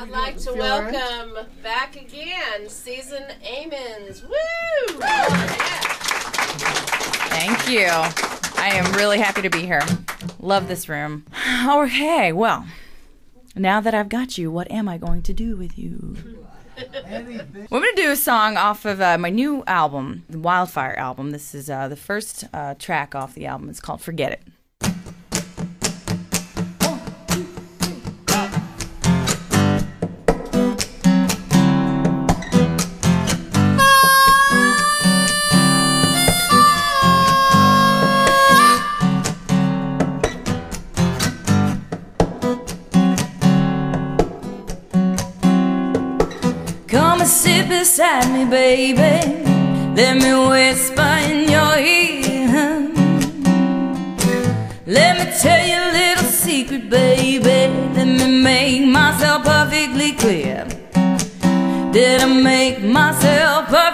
I'd like to welcome back again Season Ammons. Woo! Thank you. I am really happy to be here. Love this room. Okay, well, now that I've got you, what am I going to do with you? We're going to do a song off of uh, my new album, the Wildfire album. This is uh, the first uh, track off the album. It's called Forget It. Beside me, baby. Let me whisper in your ear. Let me tell you a little secret, baby. Let me make myself perfectly clear. Did I make myself perfectly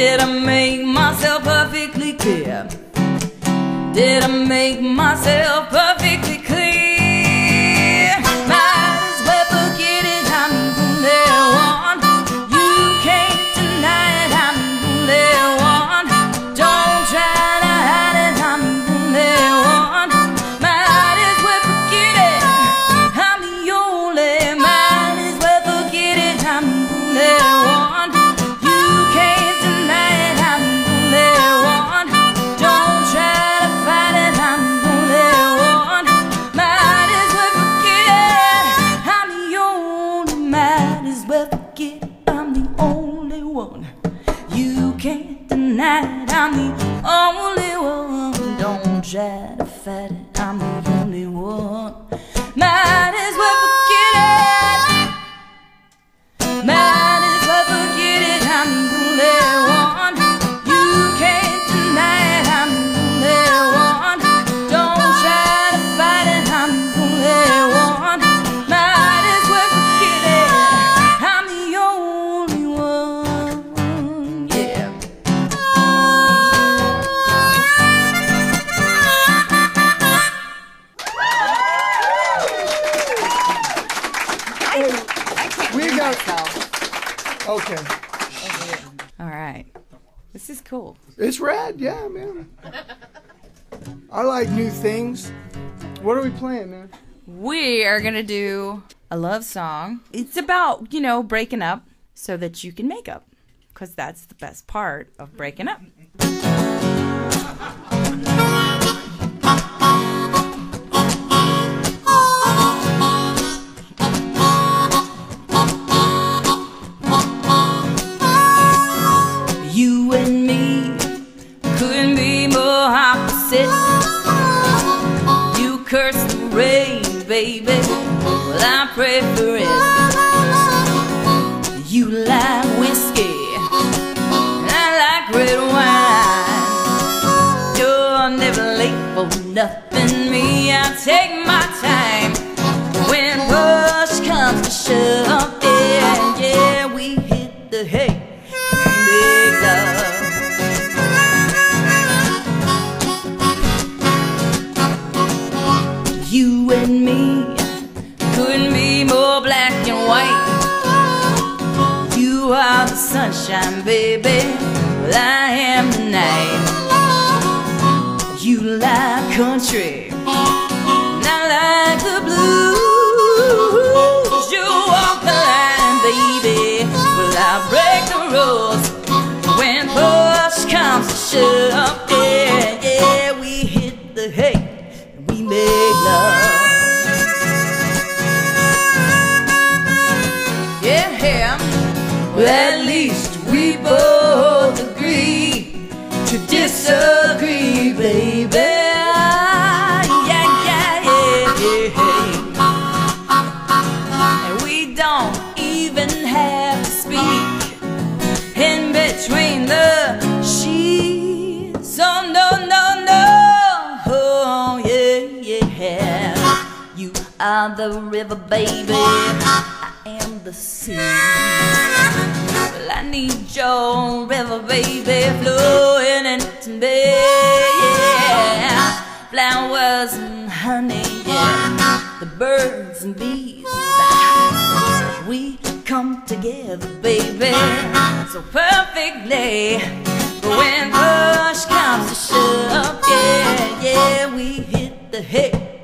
Did I make myself perfectly clear? Did I make myself perfectly We got. Okay. All right. This is cool. It's rad, yeah, man. I like new things. What are we playing, man? We are going to do a love song. It's about, you know, breaking up so that you can make up. Because that's the best part of breaking up. Baby. Well, I pray for it. You like whiskey, I like red wine. You're never late for nothing. Me, I take my sunshine, baby. Well, I am the night. You like country, and I like the blues. You walk the line, baby. Well, I break the rules. When push comes to shove, disagree, baby. Yeah, yeah, yeah, yeah. And we don't even have to speak in between the sheets. Oh, no, no, no. Oh, yeah, yeah. You are the river, baby. I am the sea. Well, I need your river, baby, flowing and bay, yeah. Flowers and honey, yeah. The birds and bees, we come together, baby, so perfectly. But when push comes to shove, yeah, yeah, we hit the hay.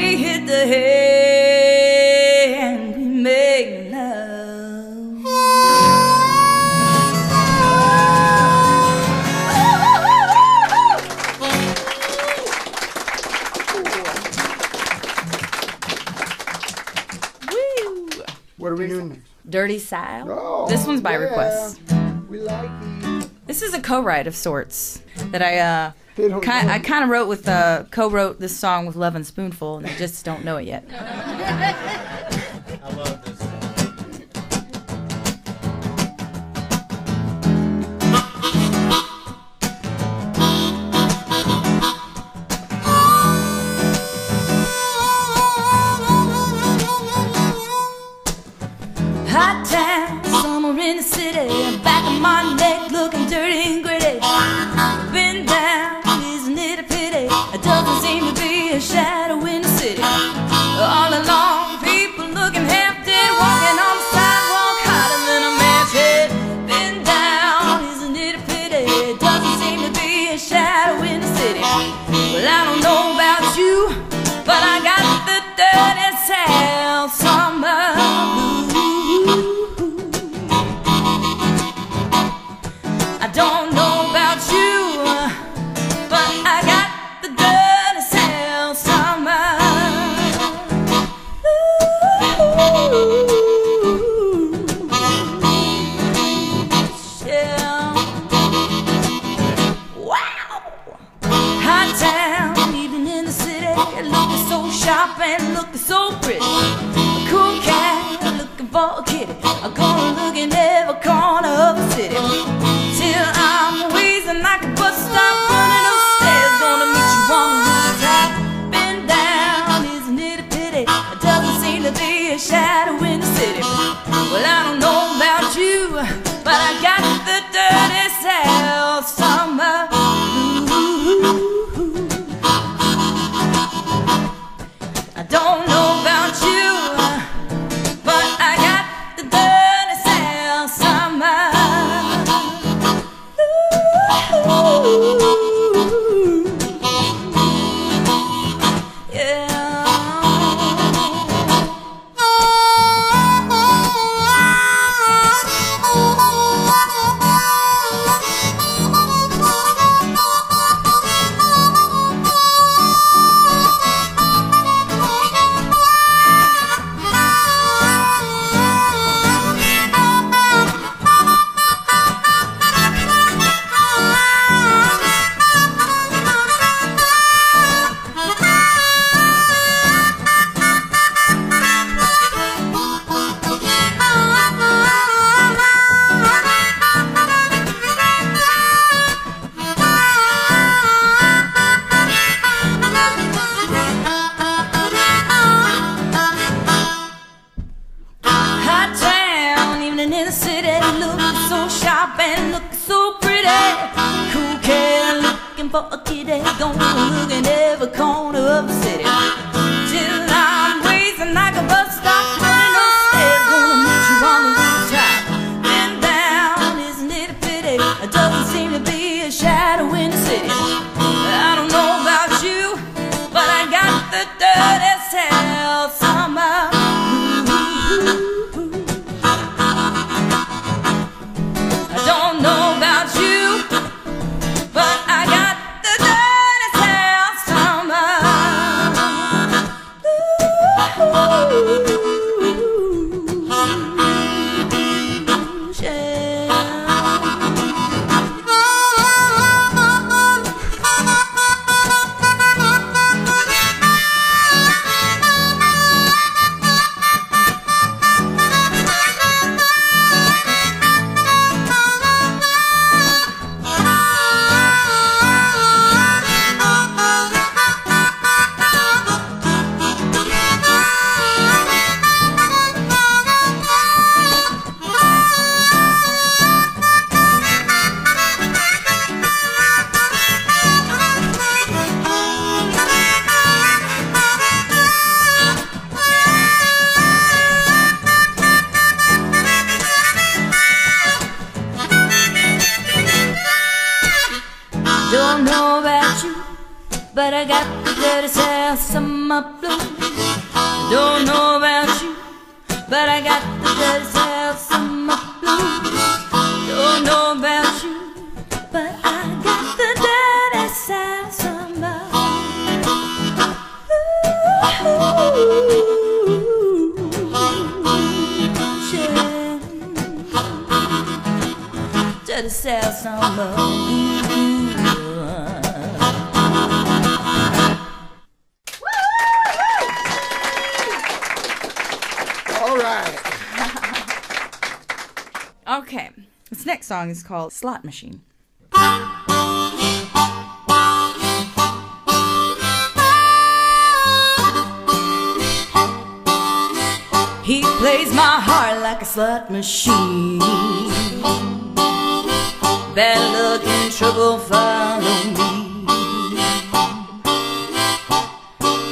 we hit the hay and we make love. What are we doing next? Dirty Sal. Oh, this one's by yeah. request. We like. This is a co-write of sorts that I uh, Kind, I kind of wrote with uh, co-wrote this song with Lovin' Spoonful, and I just don't know it yet. my blues. Don't know about you, but I got the dirty on my blues. Don't know about you, but I got the dirty on my blues. Dirty house on my song is called Slot Machine. He plays my heart like a slot machine. Bad luck and trouble follow me.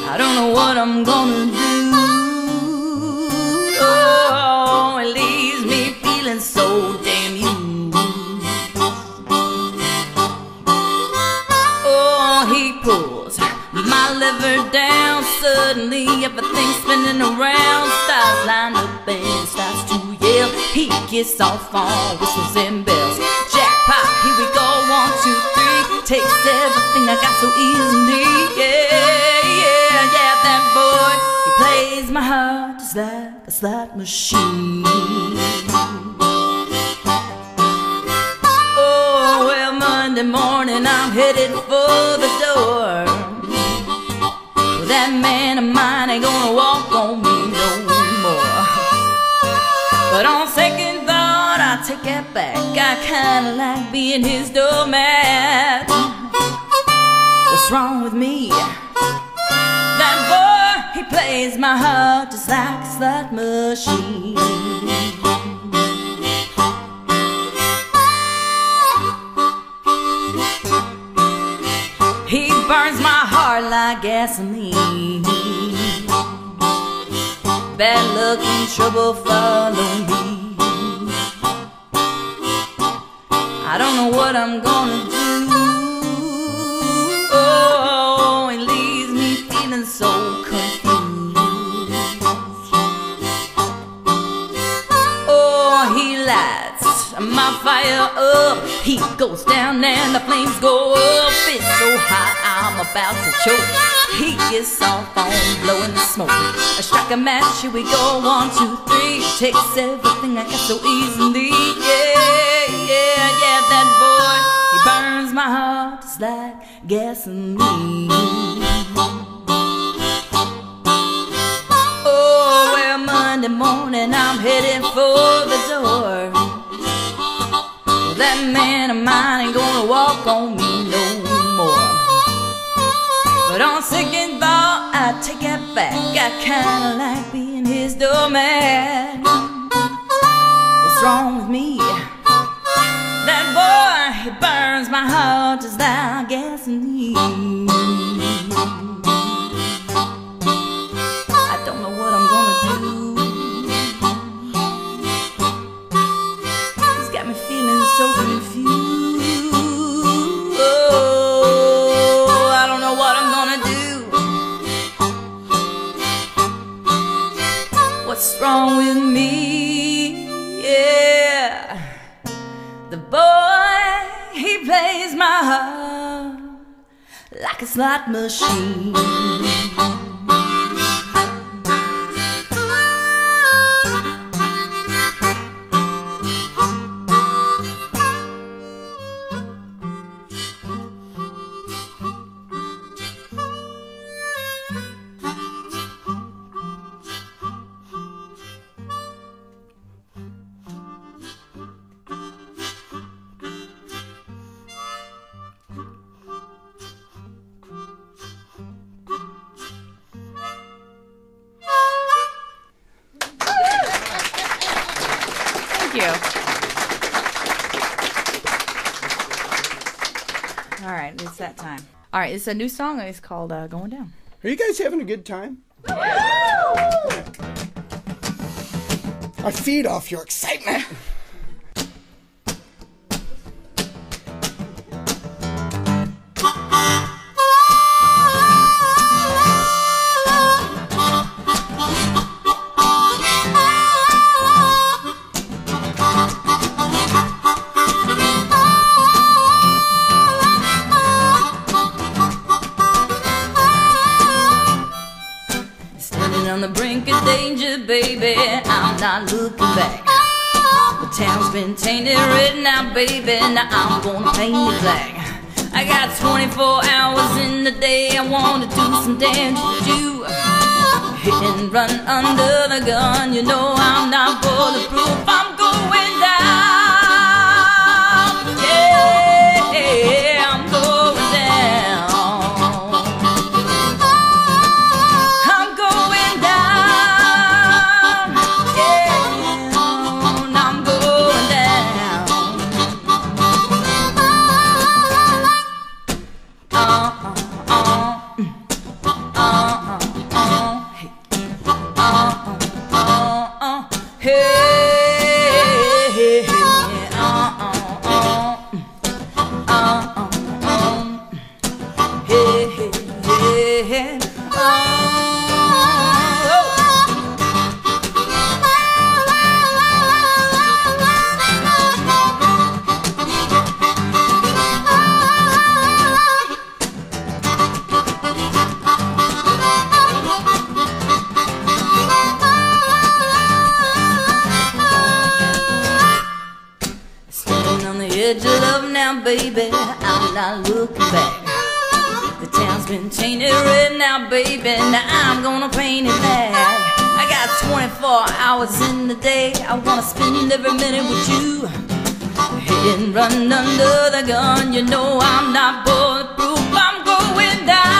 I don't know what I'm gonna do. My liver down. Suddenly, everything's spinning around. Stars line up and starts to yell. He gets off on whistles and bells. Jackpot, here we go. One, two, three. Takes everything I got so easily. Yeah, yeah, yeah. That boy, he plays my heart just like a slot machine. Oh, well, Monday morning I'm headed for the door. That man of mine ain't gonna walk on me no more. But on second thought, I take it back. I kinda like being his doormat. What's wrong with me? That boy, he plays my heart just like a slot machine. He burns my heart like gasoline. Bad luck and trouble follow me. I don't know what I'm gonna do. My fire up. He goes down and the flames go up. It's so hot, I'm about to choke. He gets off on blowing the smoke. I strike a match, here we go. One, two, three. Takes everything I got so easily. Yeah, yeah, yeah, that boy. He burns my heart just like gasoline. Oh, well, Monday morning I'm heading for that man of mine ain't gonna walk on me no more. But on second thought, I take it back. I kinda like being his doormat. What's wrong with me? wrong with me? Yeah, the boy, he plays my heart like a slot machine. You. All right, it's that time. All right, it's a new song. It's called uh, "Going Down." Are you guys having a good time? I feed off your excitement. Not looking back. The town's been tainted red now, baby, now I'm gonna paint it black. I got 24 hours in the day, I wanna do some damage to you. Hit and run under the gun, you know I'm not bulletproof, I'm going Black. I got 24 hours in the day. I wanna spend every minute with you. Hit and run under the gun. You know I'm not bulletproof. I'm going down.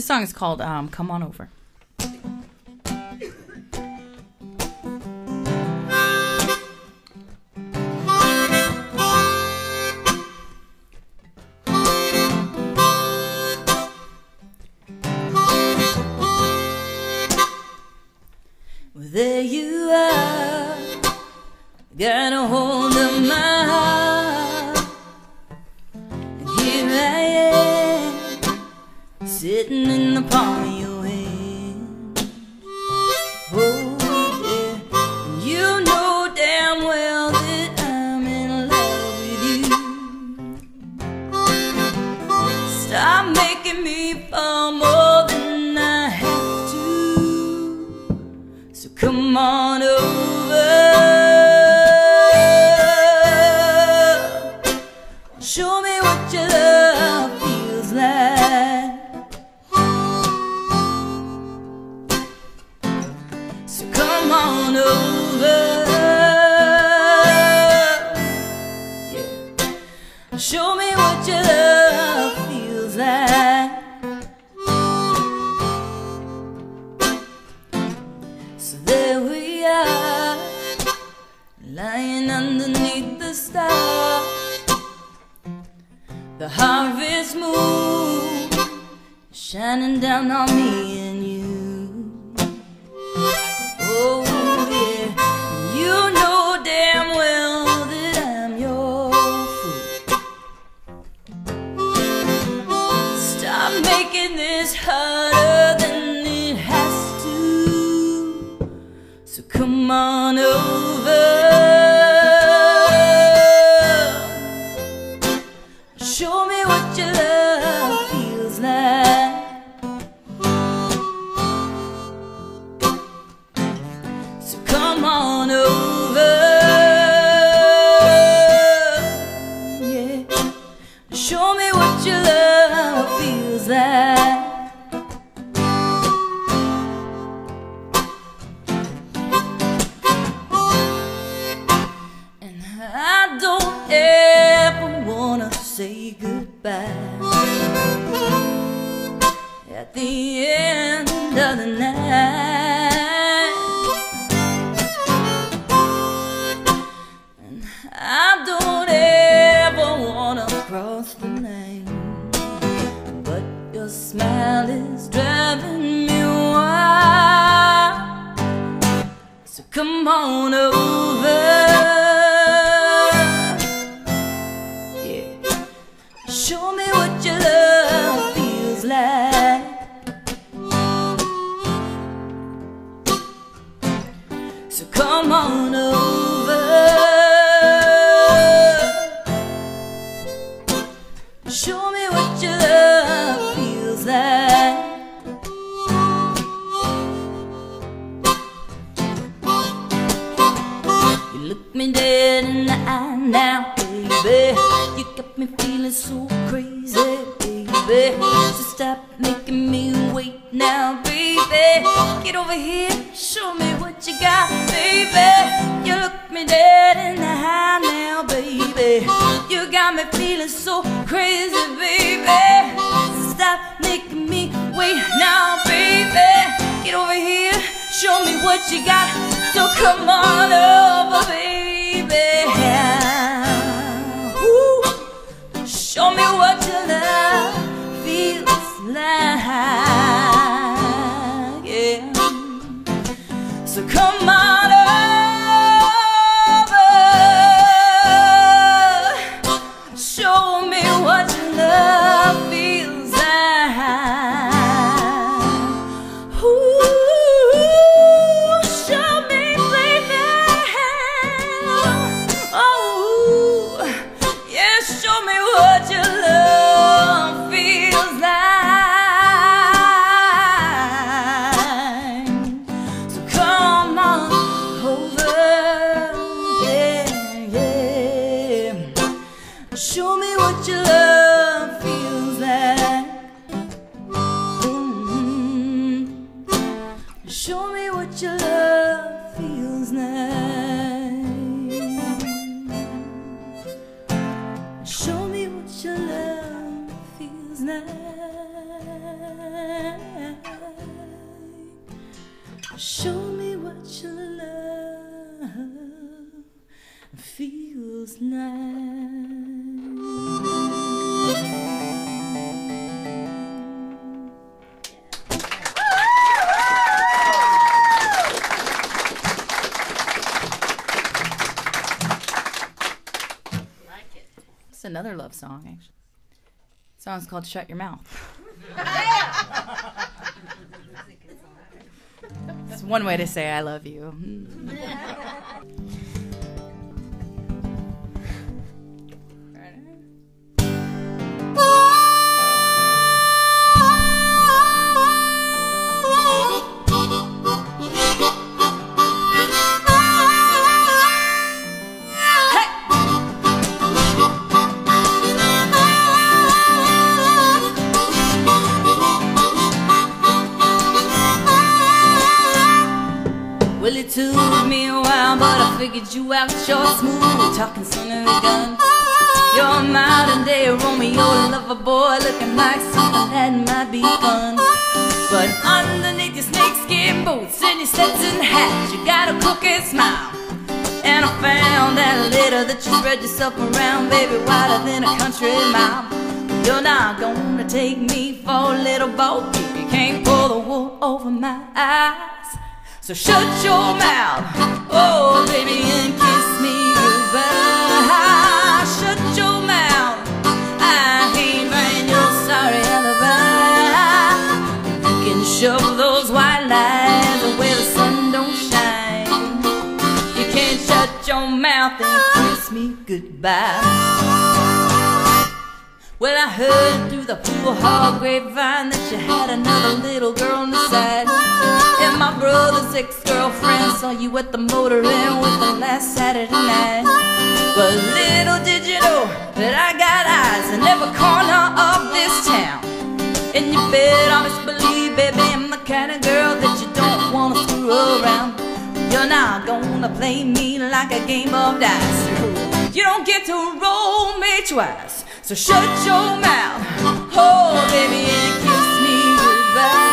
This song is called um, Come On Over. what your love feels like. Mm -hmm. Show me what your love. Song, actually. The song's called Shut Your Mouth. it's one way to say I love you. You out short, smooth, talking son of a gun. You're modern day Romeo, lover boy, looking like something that might be fun. But underneath your snakeskin boots and your Stetson hat, you got a crooked smile. And I found that later that you spread yourself around, baby, wider than a country mile. You're not gonna take me for a little bo peep. You can't pull the wool over my eyes. So shut your mouth, oh baby, and kiss me goodbye. Shut your mouth, I hate mine, you're sorry alibi. You can shove those white lies where the sun don't shine. You can't shut your mouth and kiss me goodbye. Well, I heard through the pool hall grapevine that you had another little girl on the side. My brother's ex-girlfriend saw you at the motor inn with the last Saturday night. But little did you know that I got eyes in every corner of this town. And you better honest believe, baby, I'm the kind of girl that you don't wanna screw around. You're not gonna play me like a game of dice. You don't get to roll me twice. So shut your mouth, oh baby, and kiss me goodbye.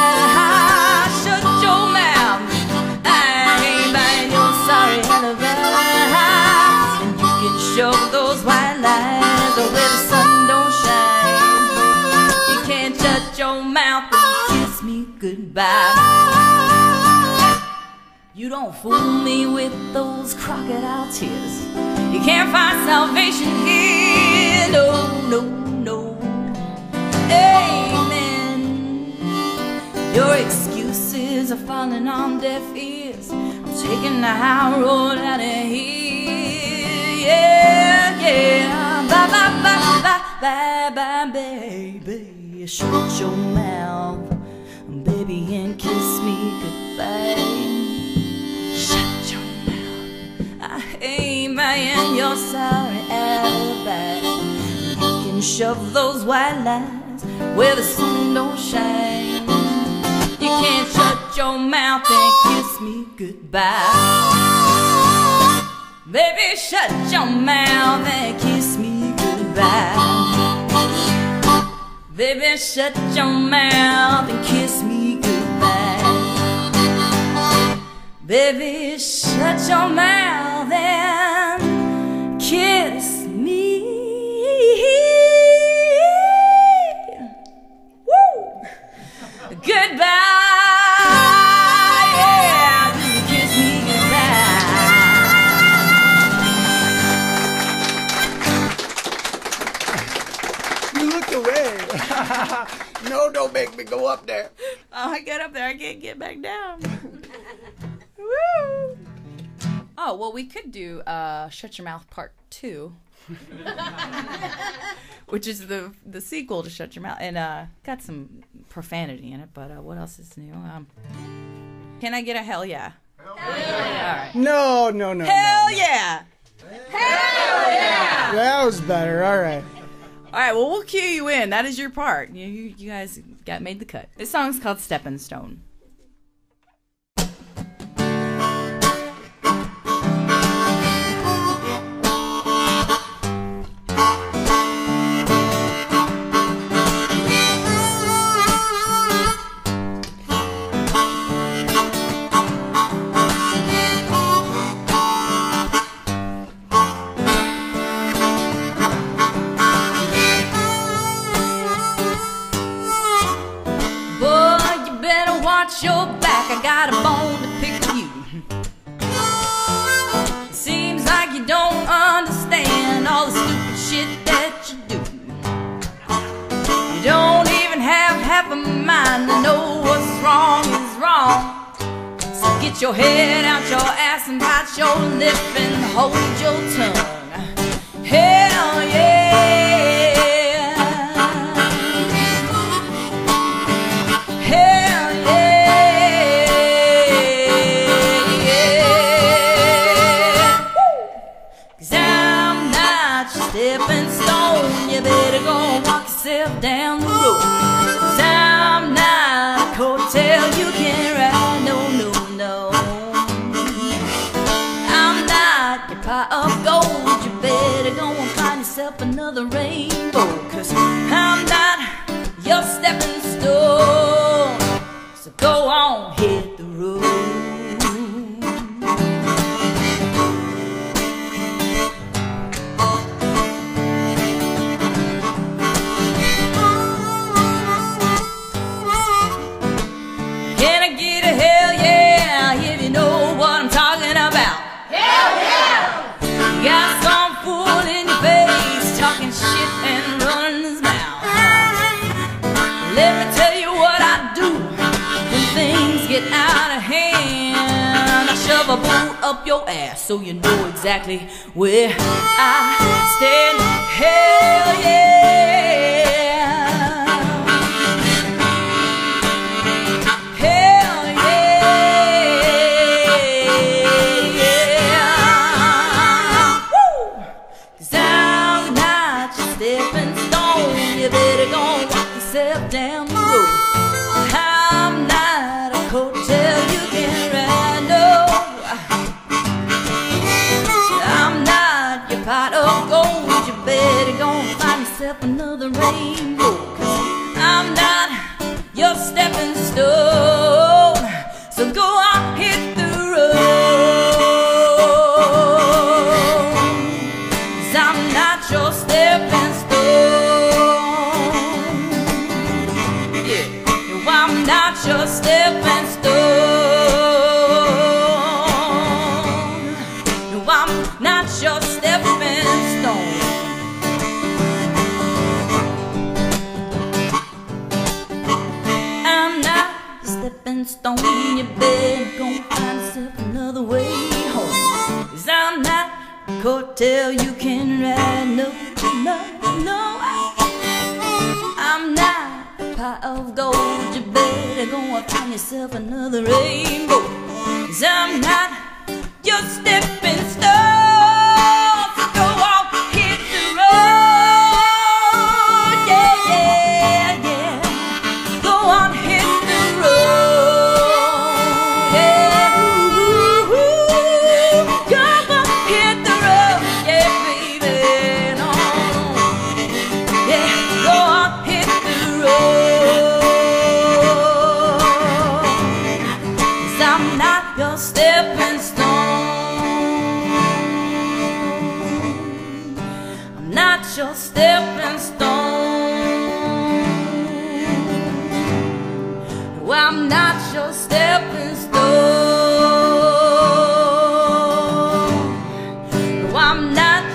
Goodbye. You don't fool me with those crocodile tears. You can't find salvation here. No, no, no. Amen. Your excuses are falling on deaf ears. I'm taking the high road out of here. Yeah, yeah. Bye, bye, bye, bye, bye, bye, baby. Shut your mouth, baby, and kiss me goodbye. Shut your mouth. I hate buying your sorry alibi. You can shove those white lies where the sun don't shine. You can't shut your mouth and kiss me goodbye. Baby, shut your mouth and kiss me goodbye. Baby, shut your mouth and kiss me Baby, shut your mouth and kiss me. Woo! Goodbye. Yeah, you kiss me goodbye. You look away. no, don't make me go up there. Oh, I get up there, I can't get back down. Woo! Oh, well, we could do uh, Shut Your Mouth Part 2. Which is the the sequel to Shut Your Mouth, and uh, got some profanity in it. But uh, what else is new? Um, can I get a hell yeah? hell yeah No, no, no. Hell no. yeah! That was better. All right. All right, well, we'll cue you in. That is your part. You, you, you guys got made the cut. This song's called Stepping Stone. Lip and hold your tongue. Yourself another ass so you know exactly where I stand. Hell yeah! Yourself another a you can ride. No, no, no. I'm not a pot of gold. You better go and find yourself another rainbow. Cause I'm not your stepping stone.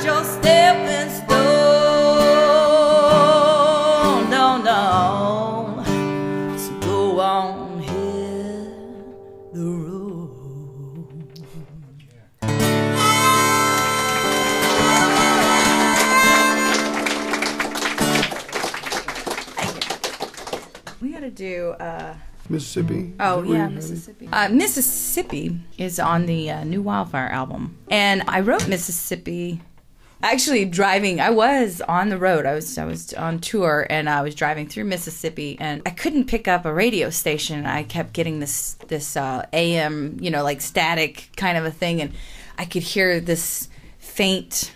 Your stepping stone. No, no. So go on, hit the road. We gotta do. uh Mississippi. Oh Is that where yeah, Mississippi. Uh, Mississippi is on the uh, new Wildfire album, and I wrote Mississippi. Actually, driving, I was on the road. I was I was on tour, and I was driving through Mississippi, and I couldn't pick up a radio station. I kept getting this this uh, AM, you know, like static kind of a thing, and I could hear this faint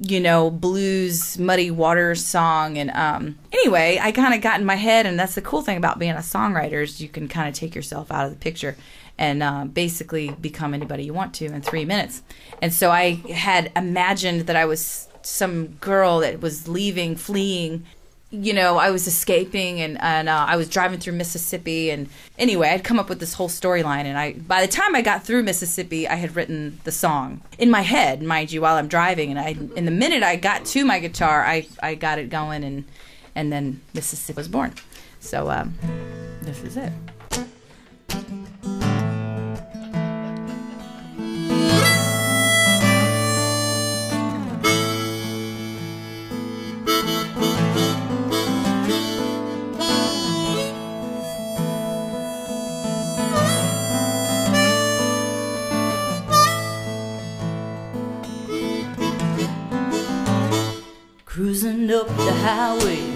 you know, blues, muddy waters song. And um, anyway, I kind of got in my head, and that's the cool thing about being a songwriter is you can kind of take yourself out of the picture and uh, basically become anybody you want to in three minutes. And so I had imagined that I was some girl that was leaving, fleeing you know, I was escaping and, and uh, I was driving through Mississippi. And anyway, I'd come up with this whole storyline. And I, by the time I got through Mississippi, I had written the song in my head, mind you, while I'm driving. And I, in the minute I got to my guitar, I, I got it going, and and then Mississippi was born. So um, this is it. Highway,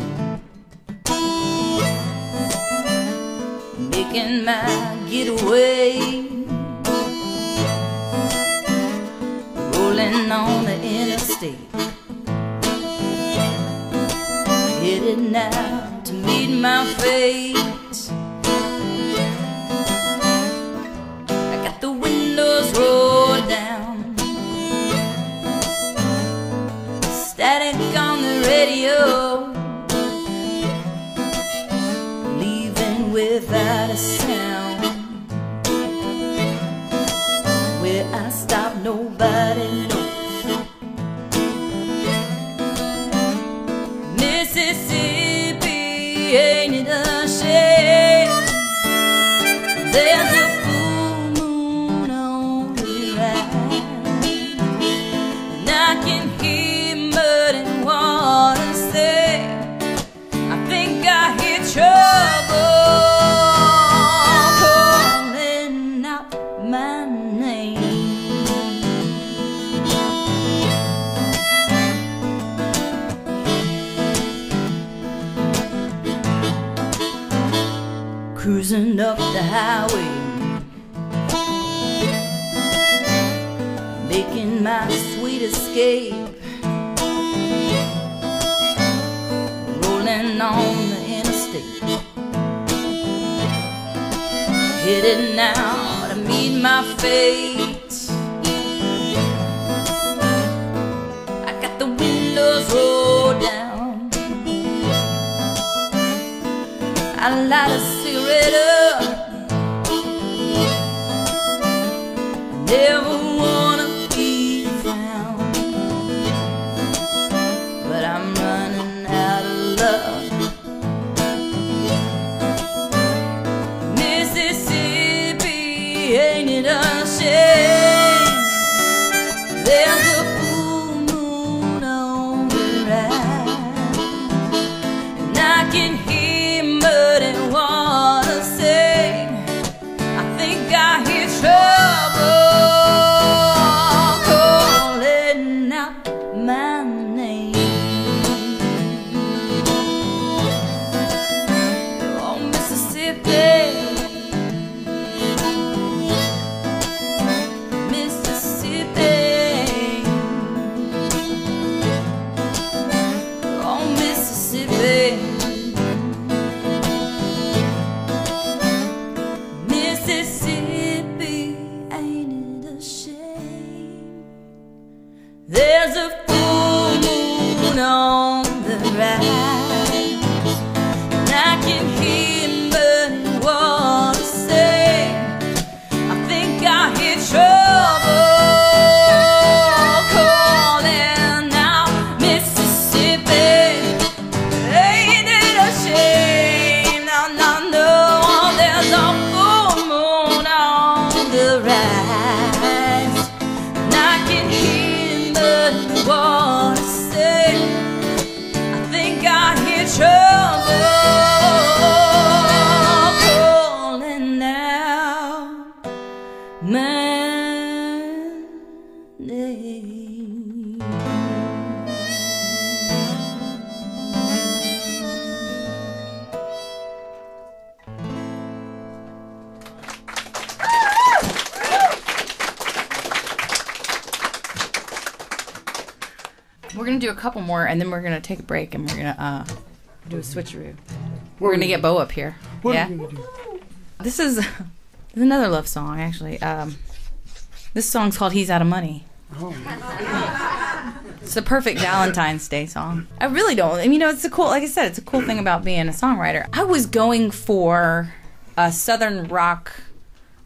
the highway making my sweet escape. Rolling on the interstate. Headed now to meet my fate. I got the windows rolled down. I light a cigarette up. Never There's a full moon on the rise, we're gonna take a break, and we're gonna uh, do a switcheroo. We're gonna get Beau up here. What yeah. are we gonna do? This is, this is another love song, actually. Um, this song's called "He's Out of Money." Oh, It's the perfect Valentine's Day song. I really don't. I mean, you know, it's a cool. Like I said, it's a cool thing about being a songwriter. I was going for a southern rock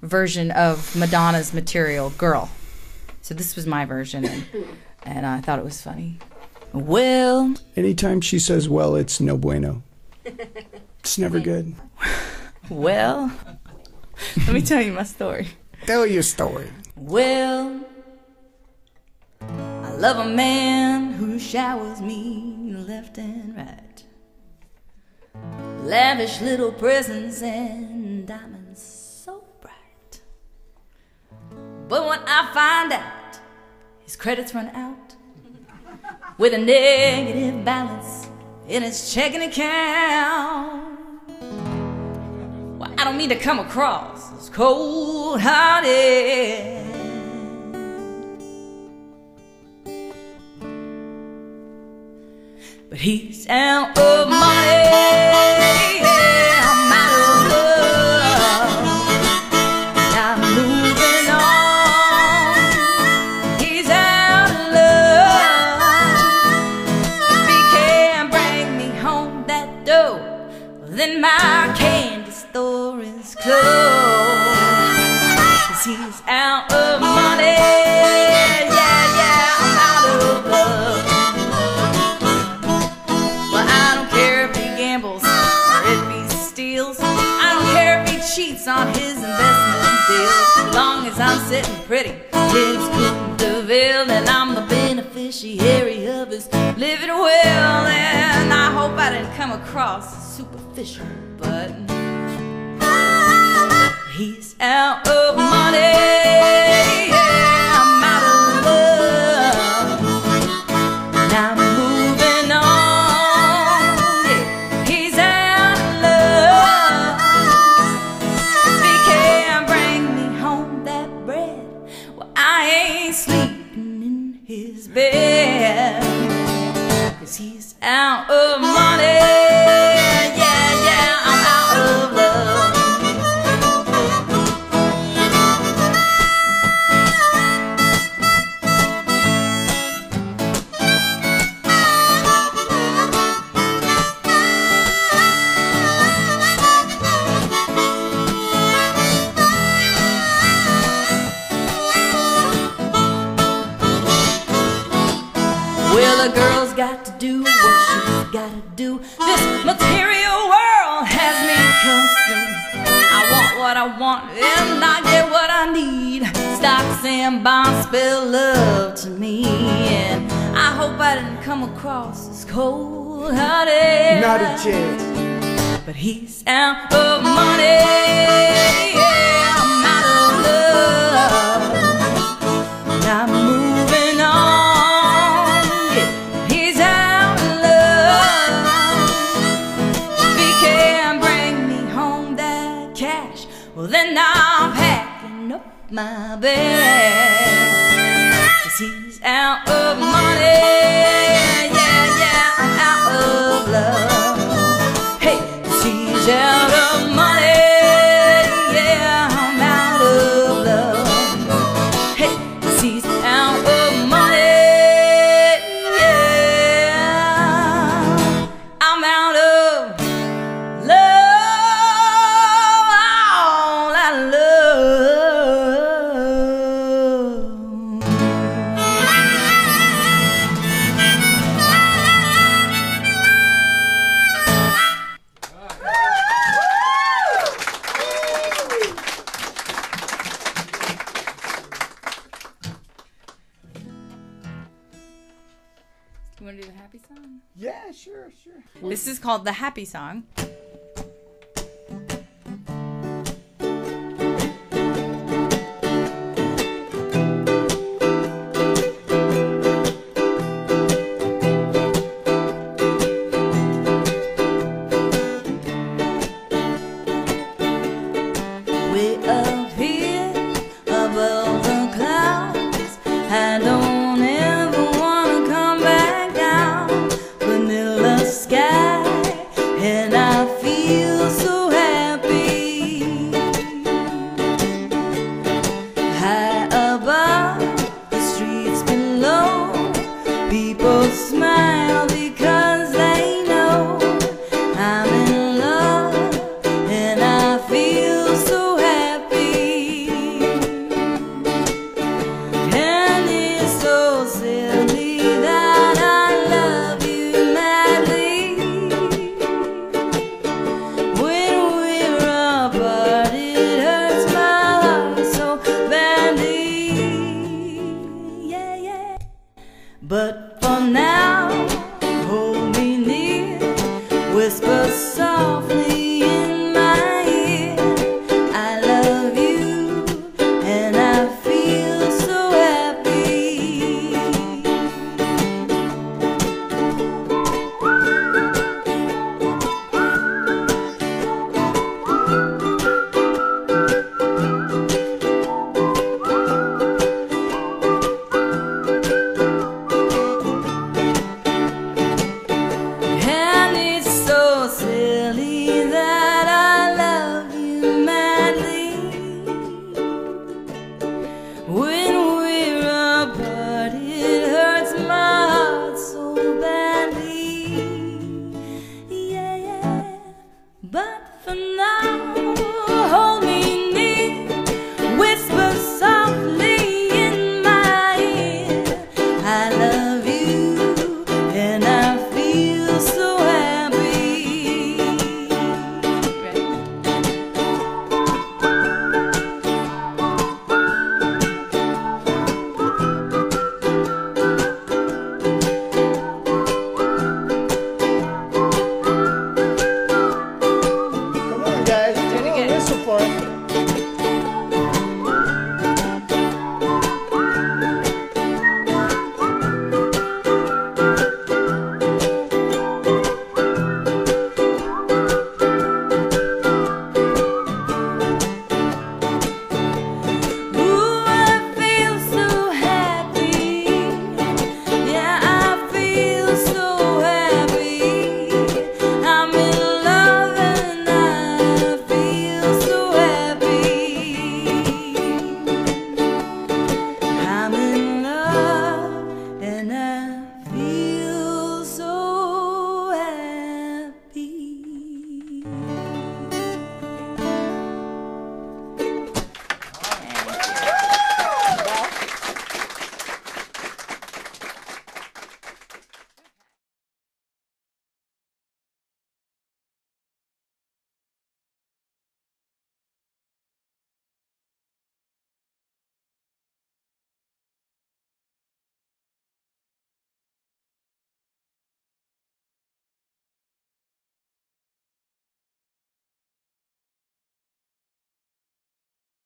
version of Madonna's Material Girl. So this was my version, and, and I thought it was funny. Well, Anytime she says well, it's no bueno. It's never good. well, let me tell you my story. Tell your story. Well, I love a man who showers me left and right. Lavish little presents and diamonds so bright. But when I find out his credits run out with a negative balance in his checking account. Well, I don't mean to come across as cold hearted. But he's out of money. Sitting pretty, his Coupe de Ville, and I'm the beneficiary of his living well. And I hope I didn't come across superficial, but he's out of money. Cause he's out happy song. smile.